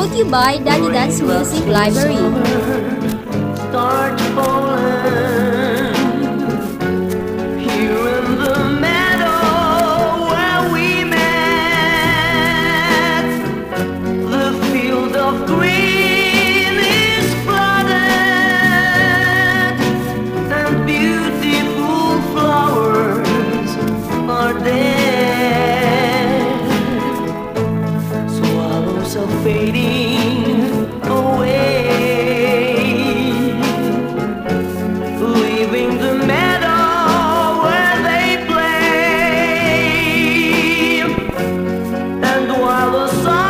brought to you by Daddy Dad's Music Library. so fading away. Leaving the meadow where they play. And while the sun